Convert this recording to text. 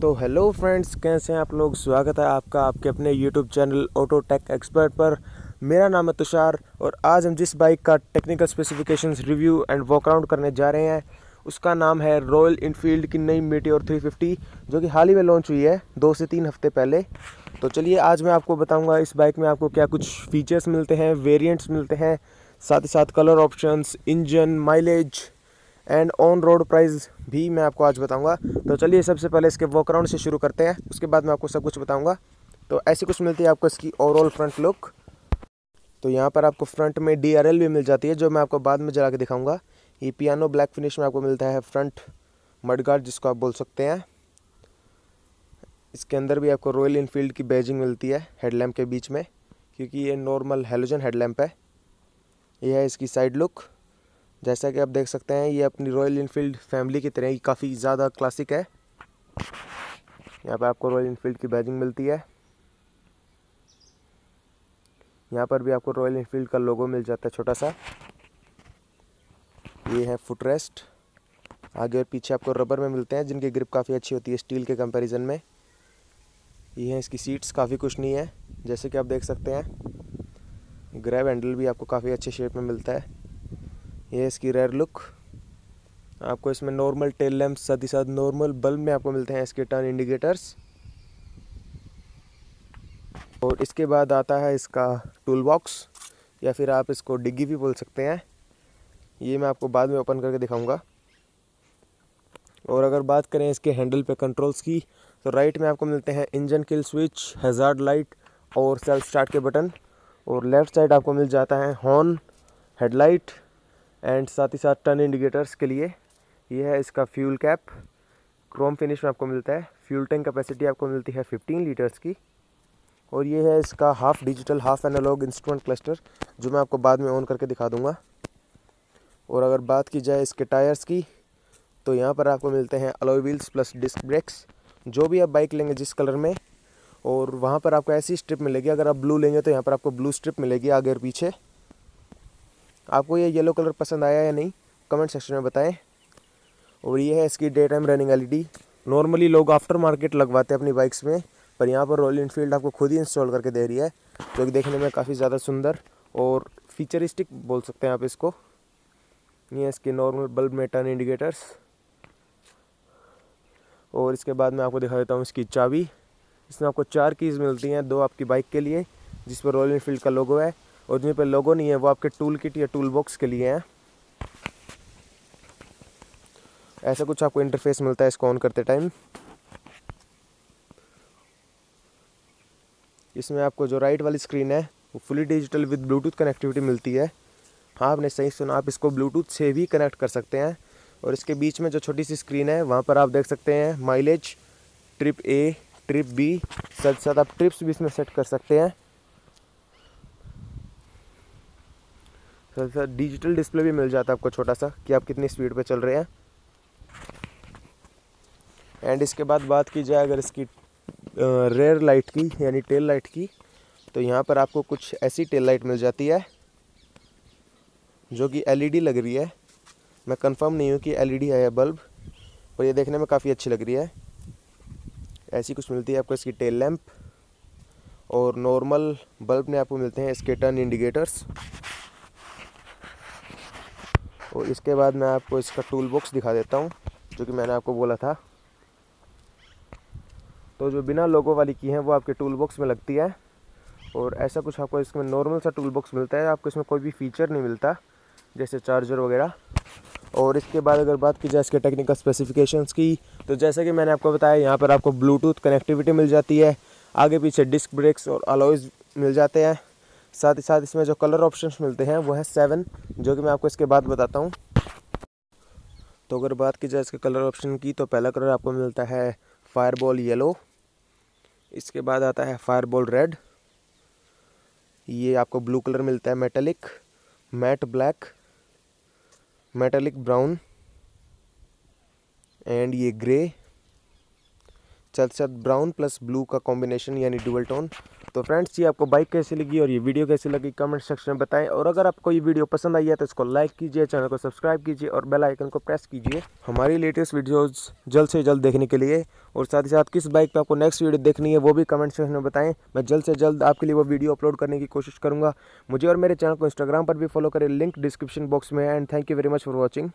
तो hello friends, कैसे हैं आप लोग? स्वागत है आपका आपके अपने YouTube channel auto tech expert पर। मेरा नाम है तुषार और आज हम जिस बाइक का technical specifications review and walk around करने जा रहे हैं, उसका नाम है रॉयल इनफील्ड की नई मीटियोर 350 जो कि हाल ही में लॉन्च हुई है, दो से तीन हफ़्ते पहले। तो चलिए आज मैं आपको बताऊँगा इस बाइक में आपको क्या कुछ फीचर्स मिलते हैं वेरिएंट्स मिलते हैं, साथ ही साथ colour options engine mileage and on road price भी मैं आपको आज बताऊँगा। तो चलिए सबसे पहले इसके वॉक अराउंड से शुरू करते हैं। उसके बाद मैं आपको सब कुछ बताऊँगा। तो ऐसी कुछ मिलती है आपको इसकी ओवरऑल फ्रंट लुक तो यहाँ पर आपको फ्रंट में डीआरएल भी मिल जाती है, जो मैं आपको बाद में जला के दिखाऊँगा। ये पियानो ब्लैक फिनिश में आपको मिलता है फ्रंट मडगार्ड जिसको आप बोल सकते हैं। इसके अंदर भी आपको रॉयल इनफील्ड की बैजिंग मिलती है हेडलैम्प के बीच में, क्योंकि ये नॉर्मल हेलोजन हेडलैम्प है। ये है इसकी साइड लुक जैसा कि आप देख सकते हैं, ये अपनी रॉयल इनफील्ड फैमिली की तरह काफ़ी ज़्यादा क्लासिक है। यहाँ पर आपको रॉयल इनफील्ड की बैजिंग मिलती है। यहाँ पर भी आपको रॉयल इनफील्ड का लोगो मिल जाता है छोटा सा ये है फुट रेस्ट आगे और पीछे आपको रबर में मिलते हैं, जिनकी ग्रिप काफ़ी अच्छी होती है स्टील के कंपैरिजन में। ये है इसकी सीट्स काफ़ी कुछ नहीं है, जैसे कि आप देख सकते हैं। ग्रैब हैंडल भी आपको काफ़ी अच्छे शेप में मिलता है। ये इसकी रेयर लुक आपको इसमें नॉर्मल टेल लैम्प साथ ही साथ नॉर्मल बल्ब में आपको मिलते हैं इसके टर्न इंडिकेटर्स और इसके बाद आता है इसका टूल बॉक्स या फिर आप इसको डिग्गी भी बोल सकते हैं. ये मैं आपको बाद में ओपन करके दिखाऊँगा. और अगर बात करें इसके हैंडल पे कंट्रोल्स की तो राइट में आपको मिलते हैं engine kill switch hazard light और सेल्फ स्टार्ट के बटन और लेफ़्ट साइड आपको मिल जाता है हॉर्न हेडलाइट एंड साथ ही साथ टर्न इंडिकेटर्स के लिए ये है इसका फ्यूल कैप क्रोम फिनिश में आपको मिलता है. फ्यूल टैंक कैपेसिटी आपको मिलती है 15 लीटर्स की. और ये है इसका half digital half analog instrument cluster जो मैं आपको बाद में ऑन करके दिखा दूँगा. और अगर बात की जाए इसके टायर्स की तो यहाँ पर आपको मिलते हैं alloy wheels plus disc brakes जो भी आप बाइक लेंगे जिस कलर में. और वहाँ पर आपको ऐसी स्ट्रिप मिलेगी. अगर आप ब्लू लेंगे तो यहाँ पर आपको ब्लू स्ट्रिप मिलेगी आगे और पीछे. आपको ये येलो कलर पसंद आया या नहीं कमेंट सेक्शन में बताएँ। और ये है इसकी day time running LED normally लोग आफ्टर मार्केट लगवाते हैं अपनी बाइक्स में, पर यहाँ पर रॉयल इनफील्ड आपको खुद ही इंस्टॉल करके दे रही है, जो कि देखने में काफ़ी ज़्यादा सुंदर और फीचरिस्टिक बोल सकते हैं आप इसको। ये इसके नॉर्मल बल्ब में टर्न इंडिकेटर्स और इसके बाद मैं आपको दिखा देता हूँ इसकी चाबी। इसमें आपको चार कीज़ मिलती हैं, दो आपकी बाइक के लिए, जिस पर रॉयल इनफील्ड का लोगो है और जिन पर लोगो नहीं है, वो आपके टूल किट या टूल बॉक्स के लिए हैं। ऐसा कुछ आपको इंटरफेस मिलता है इसको ऑन करते टाइम इसमें आपको जो राइट वाली स्क्रीन है, वो fully digital with Bluetooth connectivity मिलती है। हाँ आपने सही सुना, आप इसको ब्लूटूथ से भी कनेक्ट कर सकते हैं। और इसके बीच में जो छोटी सी स्क्रीन है, वहाँ पर आप देख सकते हैं mileage trip A trip B साथ साथ आप ट्रिप्स भी इसमें सेट कर सकते हैं। साथ साथ डिजिटल डिस्प्ले भी मिल जाता है आपको छोटा सा कि आप कितनी स्पीड पे चल रहे हैं। एंड इसके बाद बात की जाए अगर इसकी रेयर लाइट की, यानी टेल लाइट की तो यहाँ पर आपको कुछ ऐसी टेल लाइट मिल जाती है, जो कि एलईडी लग रही है। मैं कंफर्म नहीं हूँ कि एलईडी है या बल्ब पर ये देखने में काफ़ी अच्छी लग रही है। ऐसी कुछ मिलती है आपको इसकी टेल लैंप और नॉर्मल बल्ब में आपको मिलते हैं इसके टर्न इंडिकेटर्स और इसके बाद मैं आपको इसका टूल बॉक्स दिखा देता हूँ, जो कि मैंने आपको बोला था। तो जो बिना लोगो वाली की है, वो आपके टूल बॉक्स में लगती है। और ऐसा कुछ आपको इसमें नॉर्मल सा टूल बॉक्स मिलता है, आपको इसमें कोई भी फीचर नहीं मिलता, जैसे चार्जर वगैरह। और इसके बाद अगर बात की जाए इसके टेक्निकल स्पेसिफिकेशंस की तो जैसे कि मैंने आपको बताया, यहाँ पर आपको ब्लूटूथ कनेक्टिविटी मिल जाती है, आगे पीछे डिस्क ब्रेक्स और अलॉयज़ मिल जाते हैं। साथ ही साथ इसमें जो कलर ऑप्शंस मिलते हैं, वो है सेवन जो कि मैं आपको इसके बाद बताता हूँ। तो अगर बात की जाए इसके कलर ऑप्शन की तो पहला कलर आपको मिलता है फायरबॉल येलो इसके बाद आता है फायरबॉल रेड ये आपको ब्लू कलर मिलता है metallic matt black metallic brown and ये ग्रे साथ ब्राउन प्लस ब्लू का कॉम्बिनेशन यानी डुअल टोन तो फ्रेंड्स, ये आपको बाइक कैसी लगी और ये वीडियो कैसी लगी कमेंट सेक्शन में बताएँ। और अगर आपको ये वीडियो पसंद आई है तो इसको लाइक कीजिए चैनल को सब्सक्राइब कीजिए और बेल आइकन को प्रेस कीजिए। हमारी लेटेस्ट वीडियोज़ जल्द से जल्द देखने के लिए और साथ ही साथ किस बाइक पर आपको नेक्स्ट वीडियो देखनी है, वो भी कमेंट सेक्शन में बताएँ। मैं जल्द से जल्द आपके लिए वो वीडियो अपलोड करने की कोशिश करूँगा। मुझे और मेरे चैनल को इंस्टाग्राम पर भी फॉलो करें। लिंक डिस्क्रिप्शन बॉक्स में and thank you very much for watching